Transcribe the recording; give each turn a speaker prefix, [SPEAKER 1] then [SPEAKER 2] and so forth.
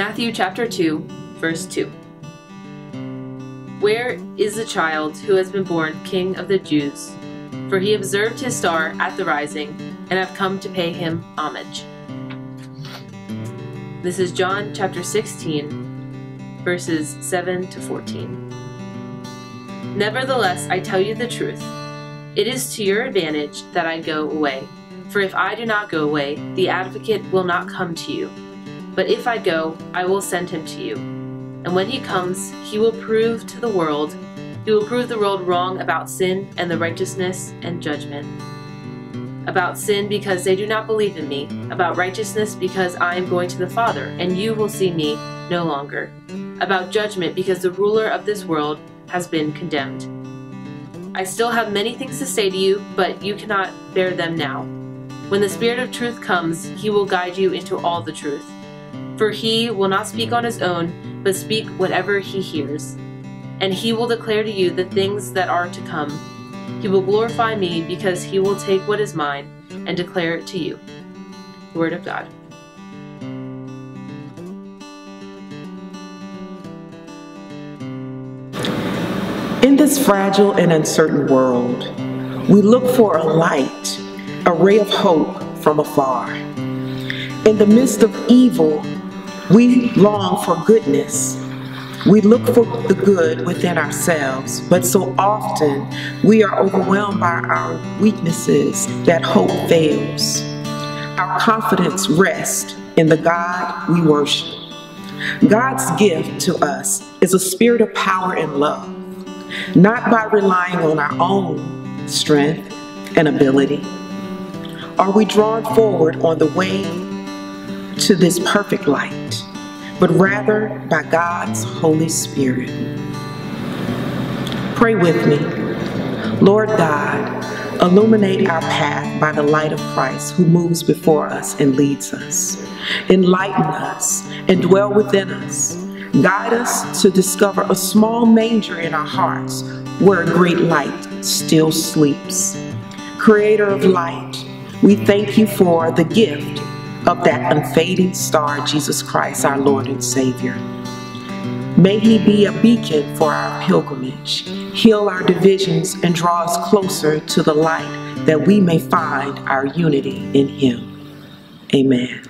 [SPEAKER 1] Matthew chapter 2, verse 2. Where is the child who has been born King of the Jews? For he observed his star at the rising, and have come to pay him homage. This is John chapter 16, verses 7 to 14. Nevertheless, I tell you the truth. It is to your advantage that I go away. For if I do not go away, the advocate will not come to you. But if I go, I will send him to you. And when he comes, he will prove to the world, he will prove the world wrong about sin and the righteousness and judgment. About sin because they do not believe in me, about righteousness because I am going to the Father, and you will see me no longer. About judgment because the ruler of this world has been condemned. I still have many things to say to you, but you cannot bear them now. When the Spirit of truth comes, he will guide you into all the truth. For he will not speak on his own, but speak whatever he hears. And he will declare to you the things that are to come. He will glorify me because he will take what is mine and declare it to you. Word of God.
[SPEAKER 2] In this fragile and uncertain world, we look for a light, a ray of hope from afar. In the midst of evil, we long for goodness. We look for the good within ourselves, but so often we are overwhelmed by our weaknesses that hope fails. Our confidence rests in the God we worship. God's gift to us is a spirit of power and love not by relying on our own strength and ability. Are we drawn forward on the way to this perfect light, but rather by God's Holy Spirit? Pray with me. Lord God, illuminate our path by the light of Christ who moves before us and leads us. Enlighten us and dwell within us Guide us to discover a small manger in our hearts where a great light still sleeps. Creator of light, we thank you for the gift of that unfading star, Jesus Christ, our Lord and Savior. May he be a beacon for our pilgrimage, heal our divisions, and draw us closer to the light that we may find our unity in him. Amen.